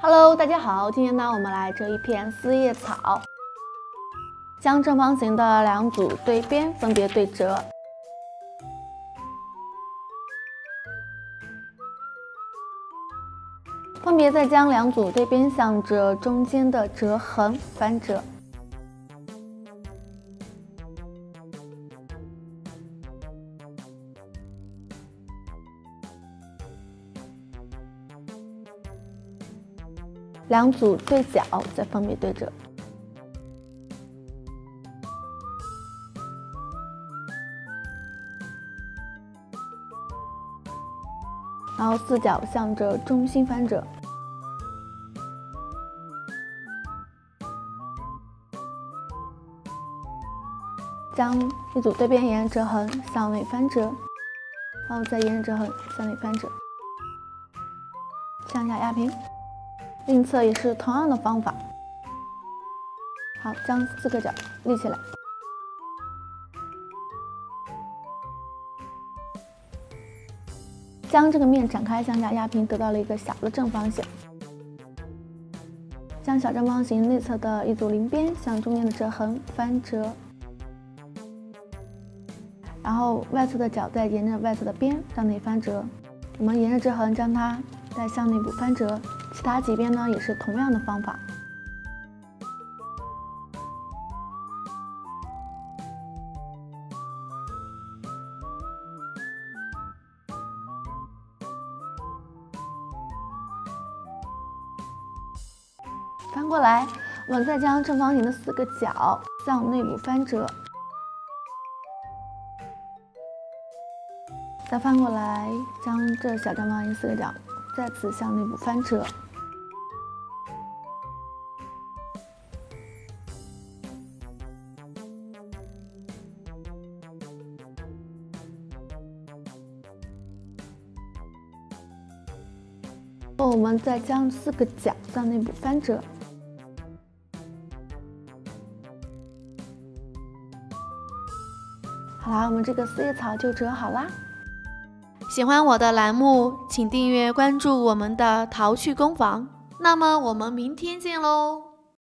Hello，大家好，今天呢，我们来折一片四叶草，将正方形的两组对边分别对折，分别再将两组对边向着中间的折痕翻折。两组对角再分别对折，然后四角向着中心翻折，将一组对边沿折痕向内翻折，然后再沿着折痕向内翻折，向下压平。另一侧也是同样的方法。好，将四个角立起来，将这个面展开向下压平，得到了一个小的正方形。将小正方形内侧的一组邻边向中间的折痕翻折，然后外侧的角再沿着外侧的边向内翻折。我们沿着折痕将它再向内部翻折。其他几边呢，也是同样的方法。翻过来，我们再将正方形的四个角向内部翻折，再翻过来，将这小正方形四个角再次向内部翻折。后我们再将四个角向内部翻折。好啦，我们这个四叶草就折好啦。喜欢我的栏目，请订阅关注我们的淘趣工坊。那么我们明天见喽！